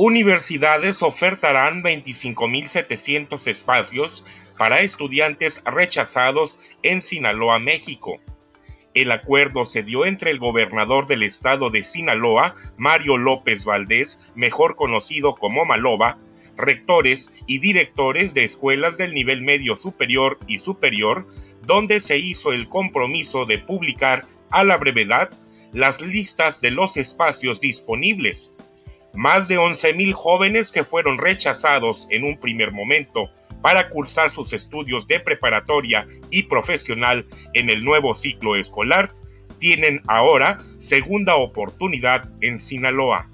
Universidades ofertarán 25.700 espacios para estudiantes rechazados en Sinaloa, México. El acuerdo se dio entre el gobernador del estado de Sinaloa, Mario López Valdés, mejor conocido como Maloba, rectores y directores de escuelas del nivel medio superior y superior, donde se hizo el compromiso de publicar a la brevedad las listas de los espacios disponibles. Más de 11.000 jóvenes que fueron rechazados en un primer momento para cursar sus estudios de preparatoria y profesional en el nuevo ciclo escolar, tienen ahora segunda oportunidad en Sinaloa.